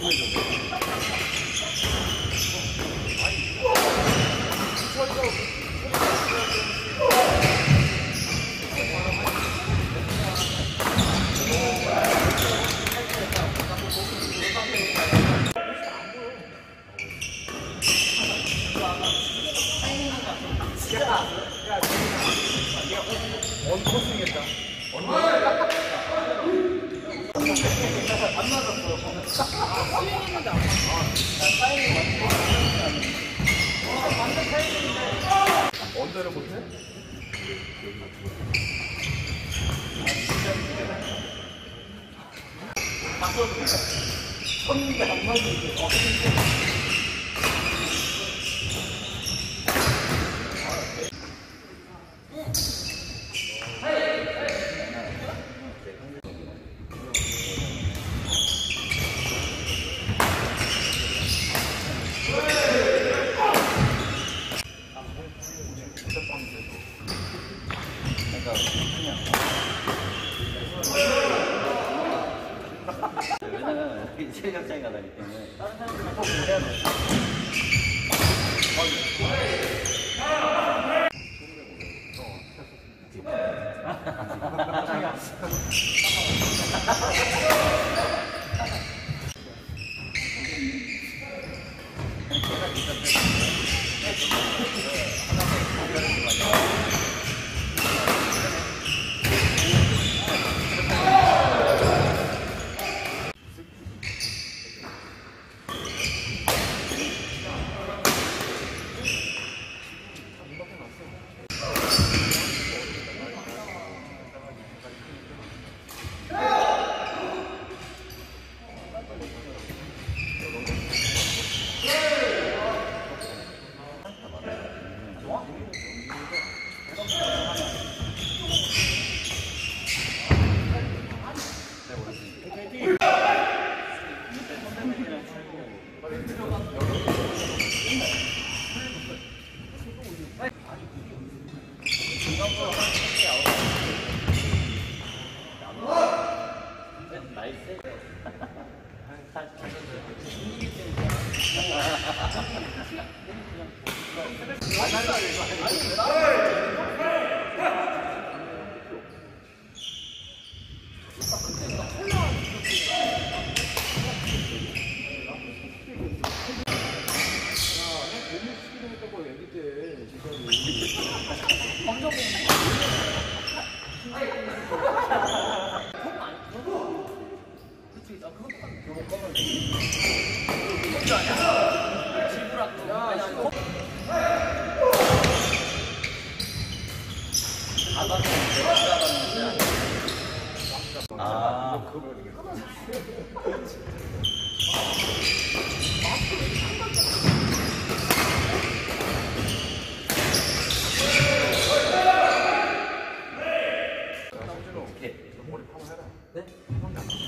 いいじゃ。 언더를 못해? 왜냐면 이게 체력 차이가 나기 때문에 다른 사람들은 꼭 해야 돼. 나이스. 아, 오 네?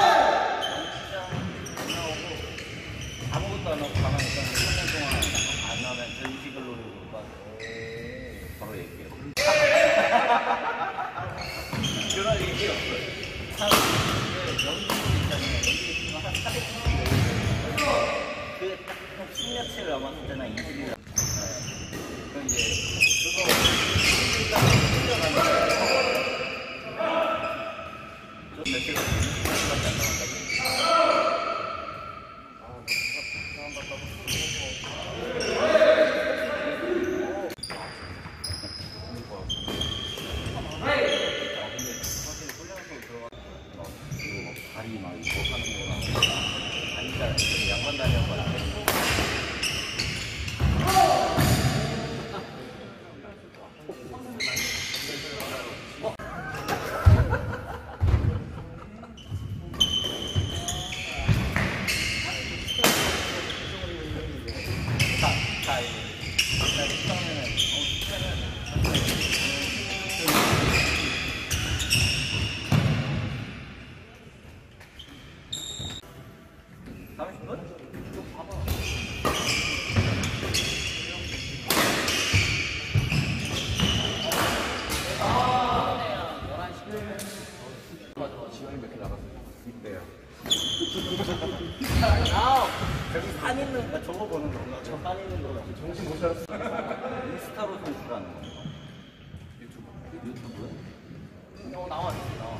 있대요. 아우 저기 산 아, 있는 거 저거 보는 건가? 저산 있는 거 정신 못 차렸어. 인스타로 송출하는 건가? 유튜브. 유튜브? 어 나와 있어 나와.